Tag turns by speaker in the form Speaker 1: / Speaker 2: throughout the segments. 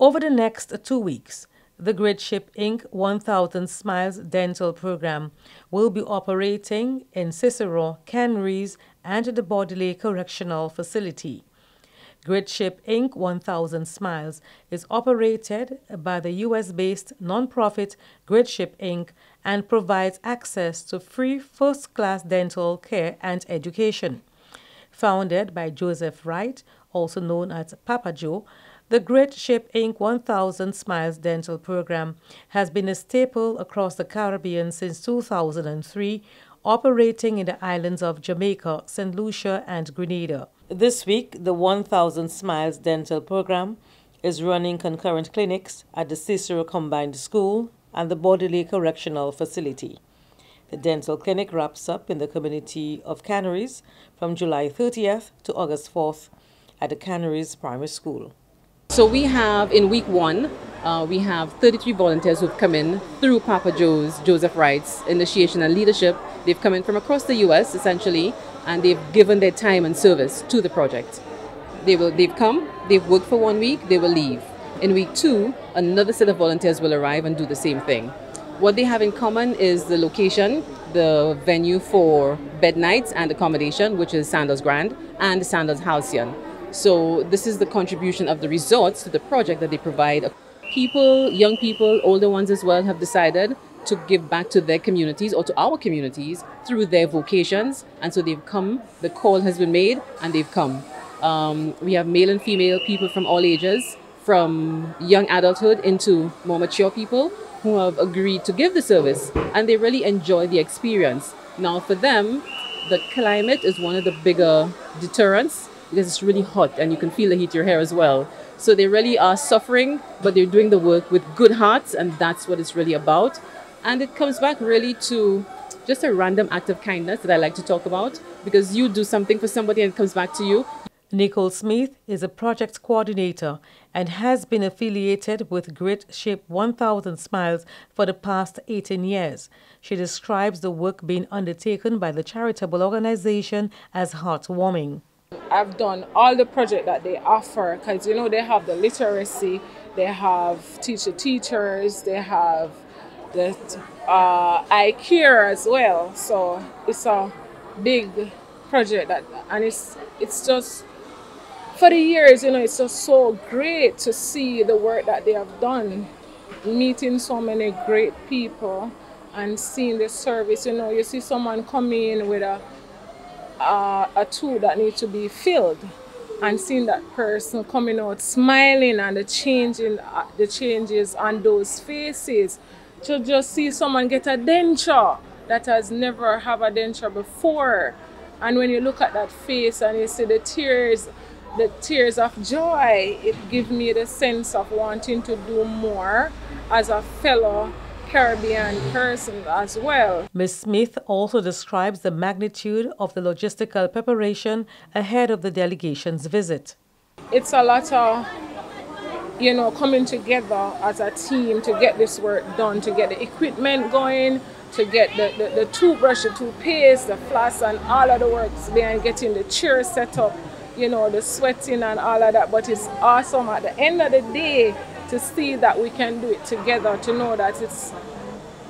Speaker 1: Over the next two weeks, the Great Shape Inc. 1000 Smiles Dental Program will be operating in Ciceron, Canaries, and the Bordelais Correctional Facility. Great Shape Inc. 1000 Smiles is operated by the U.S. based nonprofit Great Shape Inc. and provides access to free first class dental care and education. Founded by Joseph Wright, also known as Papa Joe, the Great Shape Inc. 1000 Smiles Dental Program has been a staple across the Caribbean since 2003, operating in the islands of Jamaica, St. Lucia, and Grenada. This week, the 1000 Smiles Dental Program is running concurrent clinics at the Ciceron Combined School and the Bordelais Correctional Facility. The dental clinic wraps up in the community of Canaries from July 30th to August 4th at the Canaries Primary School.
Speaker 2: So we have in week one, uh, we have 33 volunteers who've come in through Papa Joe's, Joseph Wright's initiation and leadership. They've come in from across the US essentially, and they've given their time and service to the project. They will, they've come, they've worked for one week, they will leave. In week two, another set of volunteers will arrive and do the same thing. What they have in common is the location, the venue for bed nights and accommodation, which is Sandals Grand and Sandals Halcyon. So this is the contribution of the resorts to the project that they provide. People, young people, older ones as well, have decided to give back to their communities or to our communities through their vocations. And so they've come, the call has been made, and they've come. Um, we have male and female people from all ages, from young adulthood into more mature people who have agreed to give the service and they really enjoy the experience. Now, for them, the climate is one of the bigger deterrents because it's really hot and you can feel the heat your hair as well. So they really are suffering, but they're doing the work with good hearts, and that's what it's really about. And it comes back really to just a random act of kindness that I like to talk about because you do something for somebody and it comes back to you.
Speaker 1: Nicole Smith is a project coordinator and has been affiliated with Great Shape 1000 Smiles for the past 18 years. She describes the work being undertaken by the charitable organization as heartwarming.
Speaker 3: I've done all the project that they offer because you know they have the literacy, they have teacher teachers, they have the uh, eye care as well. So it's a big project that, and it's it's just for the years, you know, it's just so great to see the work that they have done, meeting so many great people and seeing the service. You know, you see someone come in with a uh, a tool that needs to be filled and seeing that person coming out smiling and the changing uh, the changes on those faces. To just see someone get a denture that has never have a denture before. And when you look at that face and you see the tears the tears of joy it gives me the sense of wanting to do more as a fellow Caribbean person as well.
Speaker 1: Ms. Smith also describes the magnitude of the logistical preparation ahead of the delegation's visit.
Speaker 3: It's a lot of, you know, coming together as a team to get this work done, to get the equipment going, to get the, the, the toothbrush, the toothpaste, the floss, and all of the works behind getting the chair set up, you know, the sweating and all of that. But it's awesome at the end of the day to see that we can do it together, to know that it's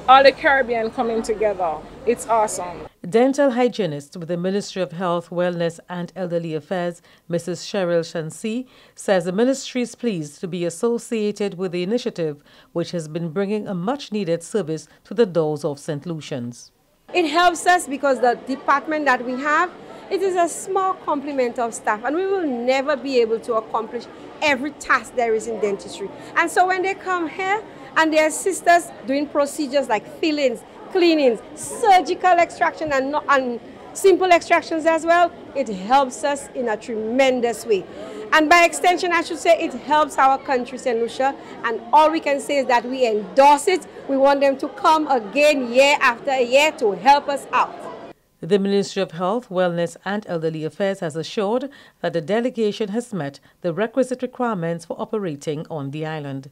Speaker 3: all the Caribbean coming together. It's awesome.
Speaker 1: Dental hygienist with the Ministry of Health, Wellness and Elderly Affairs, Mrs. Cheryl Shansi, says the ministry is pleased to be associated with the initiative, which has been bringing a much needed service to the doors of St. Lucians.
Speaker 4: It helps us because the department that we have it is a small complement of staff, and we will never be able to accomplish every task there is in dentistry. And so when they come here and they assist us doing procedures like fillings, cleanings, surgical extraction, and, not, and simple extractions as well, it helps us in a tremendous way. And by extension, I should say it helps our country, St. Lucia. And all we can say is that we endorse it. We want them to come again year after year to help us out.
Speaker 1: The Ministry of Health, Wellness and Elderly Affairs has assured that the delegation has met the requisite requirements for operating on the island.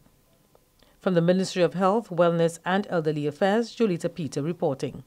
Speaker 1: From the Ministry of Health, Wellness and Elderly Affairs, Julita Peter reporting.